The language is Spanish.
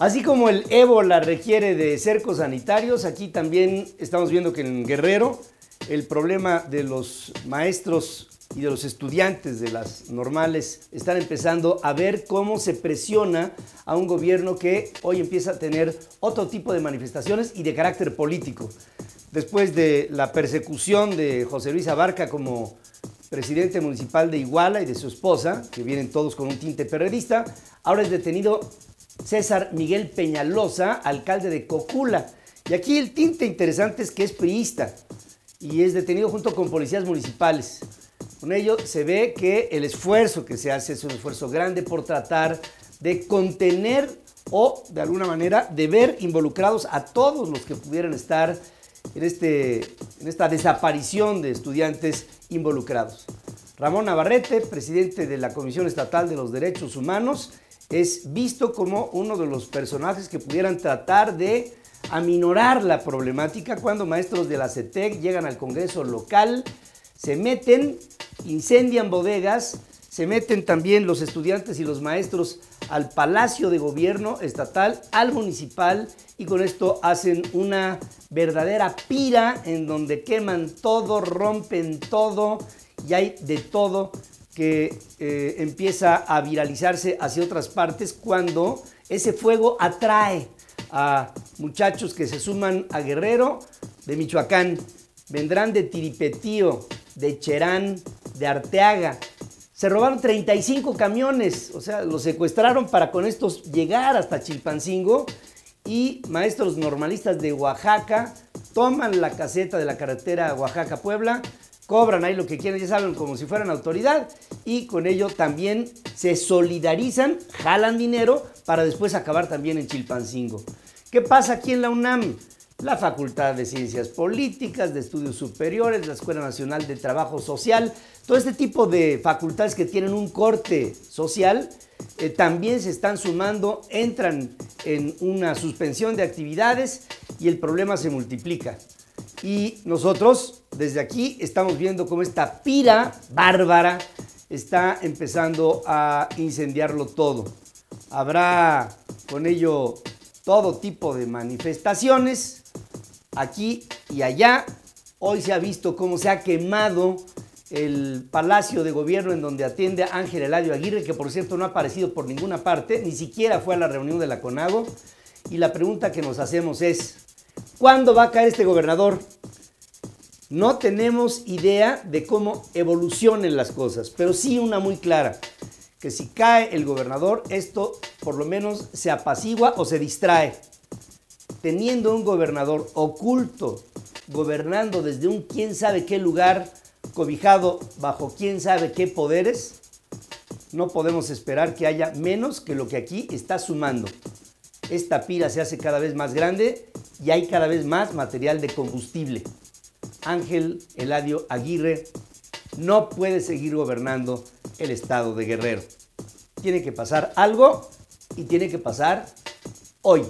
Así como el ébola requiere de cercos sanitarios, aquí también estamos viendo que en Guerrero el problema de los maestros y de los estudiantes de las normales están empezando a ver cómo se presiona a un gobierno que hoy empieza a tener otro tipo de manifestaciones y de carácter político. Después de la persecución de José Luis Abarca como presidente municipal de Iguala y de su esposa, que vienen todos con un tinte periodista, ahora es detenido César Miguel Peñalosa, alcalde de Cocula. Y aquí el tinte interesante es que es priista y es detenido junto con policías municipales. Con ello se ve que el esfuerzo que se hace es un esfuerzo grande por tratar de contener o de alguna manera de ver involucrados a todos los que pudieran estar en, este, en esta desaparición de estudiantes involucrados. Ramón Navarrete, presidente de la Comisión Estatal de los Derechos Humanos, es visto como uno de los personajes que pudieran tratar de aminorar la problemática cuando maestros de la CETEC llegan al Congreso local, se meten incendian bodegas, se meten también los estudiantes y los maestros al Palacio de Gobierno Estatal, al municipal, y con esto hacen una verdadera pira en donde queman todo, rompen todo, y hay de todo que eh, empieza a viralizarse hacia otras partes cuando ese fuego atrae a muchachos que se suman a Guerrero de Michoacán, vendrán de Tiripetío, de Cherán, de Arteaga. Se robaron 35 camiones, o sea, los secuestraron para con estos llegar hasta Chilpancingo y maestros normalistas de Oaxaca toman la caseta de la carretera Oaxaca-Puebla, cobran ahí lo que quieren, ya saben, como si fueran autoridad y con ello también se solidarizan, jalan dinero para después acabar también en Chilpancingo. ¿Qué pasa aquí en la UNAM? la Facultad de Ciencias Políticas, de Estudios Superiores, la Escuela Nacional de Trabajo Social, todo este tipo de facultades que tienen un corte social eh, también se están sumando, entran en una suspensión de actividades y el problema se multiplica. Y nosotros desde aquí estamos viendo cómo esta pira bárbara está empezando a incendiarlo todo. Habrá con ello todo tipo de manifestaciones aquí y allá. Hoy se ha visto cómo se ha quemado el Palacio de Gobierno en donde atiende Ángel Eladio Aguirre, que por cierto no ha aparecido por ninguna parte, ni siquiera fue a la reunión de la CONAGO. Y la pregunta que nos hacemos es, ¿cuándo va a caer este gobernador? No tenemos idea de cómo evolucionen las cosas, pero sí una muy clara, que si cae el gobernador, esto por lo menos se apacigua o se distrae teniendo un gobernador oculto, gobernando desde un quién sabe qué lugar, cobijado bajo quién sabe qué poderes, no podemos esperar que haya menos que lo que aquí está sumando. Esta pila se hace cada vez más grande y hay cada vez más material de combustible. Ángel Eladio Aguirre no puede seguir gobernando el estado de Guerrero. Tiene que pasar algo y tiene que pasar hoy.